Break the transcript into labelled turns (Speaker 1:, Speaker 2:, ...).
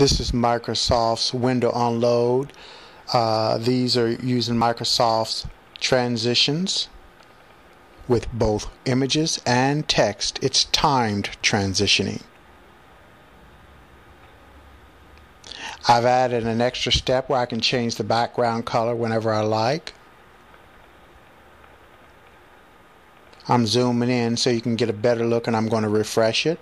Speaker 1: This is Microsoft's window onload. Uh, these are using Microsoft's transitions with both images and text. It's timed transitioning. I've added an extra step where I can change the background color whenever I like. I'm zooming in so you can get a better look and I'm going to refresh it.